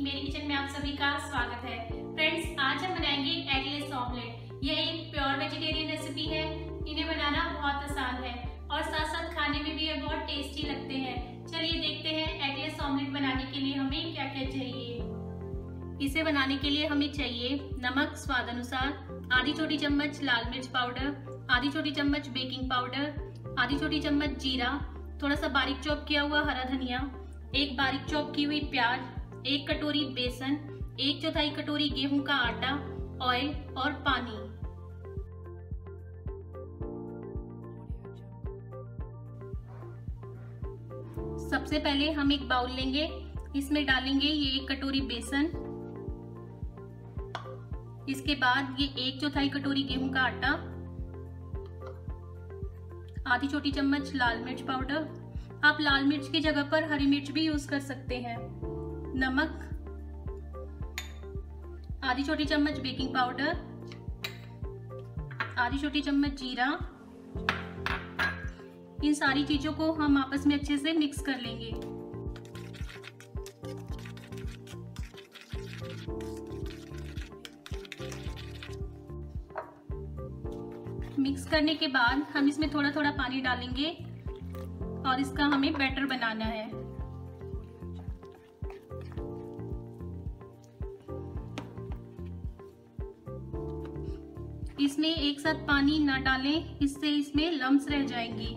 मेरे किचन में आप सभी का स्वागत है। फ्रेंड्स आज हम बनाएँगे एगलेस ऑमलेट यह एक प्योर वेजिटेरियन रेसिपी है। इन्हें बनाना बहुत आसान है और साथ साथ खाने में भी ये बहुत टेस्टी लगते हैं। चलिए देखते हैं एगलेस ऑमलेट बनाने के लिए हमें क्या क्या चाहिए। इसे बनाने के लिए हमें चाहिए नमक स्वाद अनुसार, आधी छोटी चम्मच लाल मिर्च पाउडर आधी छोटी चम्मच बेकिंग पाउडर आधी छोटी चम्मच जीरा, थोड़ा सा बारीक चॉप किया हुआ हरा धनिया, एक बारीक चॉप की हुई प्याज एक कटोरी बेसन, एक चौथाई कटोरी गेहूँ का आटा, ऑयल और पानी। सबसे पहले हम एक बाउल लेंगे। इसमें डालेंगे ये एक कटोरी बेसन। इसके बाद ये एक चौथाई कटोरी गेहूँ का आटा। आधी छोटी चम्मच लाल मिर्च पाउडर। आप लाल मिर्च की जगह पर हरी मिर्च भी यूज़ कर सकते हैं। नमक, आधी छोटी चम्मच बेकिंग पाउडर आधी छोटी चम्मच जीरा। इन सारी चीज़ों को हम आपस में अच्छे से मिक्स कर लेंगे। मिक्स करने के बाद हम इसमें थोड़ा थोड़ा पानी डालेंगे और इसका हमें बैटर बनाना है। इसमें एक साथ पानी ना डालें, इससे इसमें लम्स रह जाएँगी।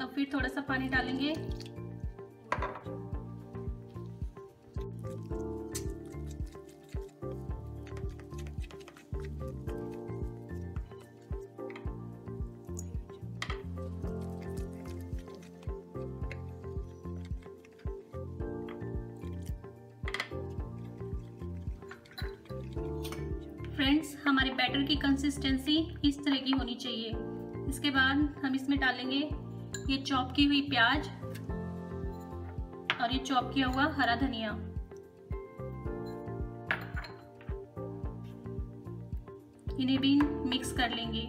अब फिर थोड़ा सा पानी डालेंगे। फ्रेंड्स हमारे बैटर की कंसिस्टेंसी इस तरह की होनी चाहिए। इसके बाद हम इसमें डालेंगे ये चॉप की हुई प्याज और ये चॉप किया हुआ हरा धनिया। इन्हें भी मिक्स कर लेंगे।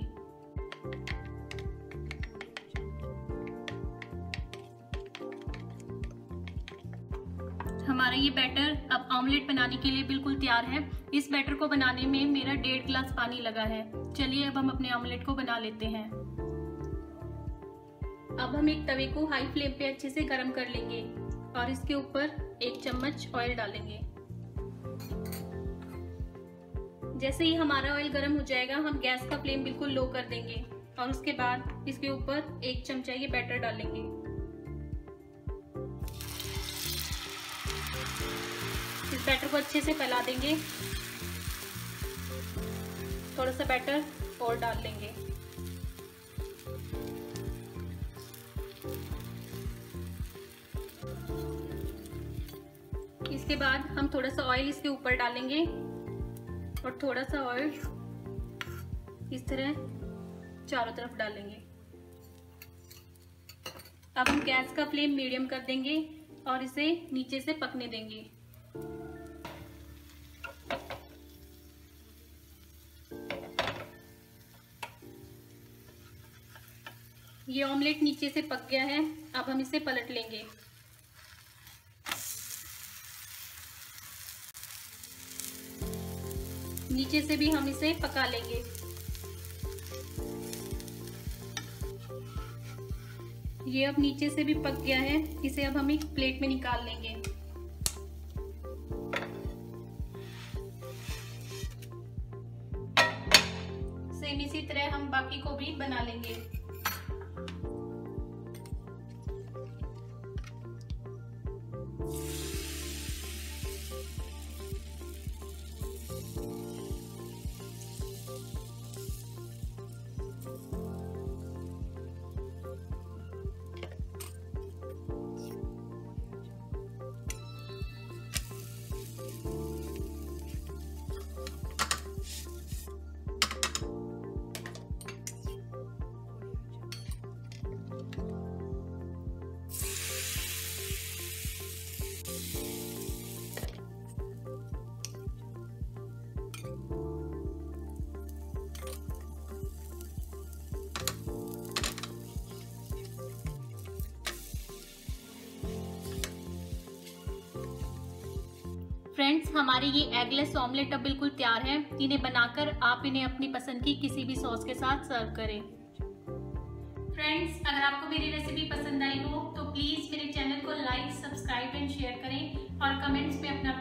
हमारा ये बैटर अब ऑमलेट बनाने के लिए बिल्कुल तैयार है। इस बैटर को बनाने में मेरा डेढ़ गिलास पानी लगा है। चलिए अब हम अपने ऑमलेट को बना लेते हैं। अब हम एक तवे को हाई फ्लेम पे अच्छे से गर्म कर लेंगे और इसके ऊपर एक चम्मच ऑयल डालेंगे। जैसे ही हमारा ऑयल गर्म हो जाएगा, हम गैस का फ्लेम बिल्कुल लो कर देंगे और उसके बाद इसके ऊपर एक चमचा ये बैटर डालेंगे। बैटर को अच्छे से फैला देंगे। थोड़ा सा बैटर और डाल लेंगे। इसके बाद हम थोड़ा सा ऑयल इसके ऊपर डालेंगे और थोड़ा सा ऑयल इस तरह चारों तरफ़ डालेंगे। अब हम गैस का फ्लेम मीडियम कर देंगे और इसे नीचे से पकने देंगे। ये ऑमलेट नीचे से पक गया है, अब हम इसे पलट लेंगे। नीचे से भी हम इसे पका लेंगे। ये अब नीचे से भी पक गया है, इसे अब हम एक प्लेट में निकाल लेंगे। सेम इसी तरह हम बाकी को भी बना लेंगे। फ्रेंड्स हमारे ये एगलेस ऑमलेट अब बिल्कुल तैयार है। इन्हें बनाकर आप इन्हें अपनी पसंद की किसी भी सॉस के साथ सर्व करें। फ्रेंड्स अगर आपको मेरी रेसिपी पसंद आई हो तो प्लीज़ मेरे चैनल को लाइक सब्सक्राइब एंड शेयर करें और कमेंट्स में अपना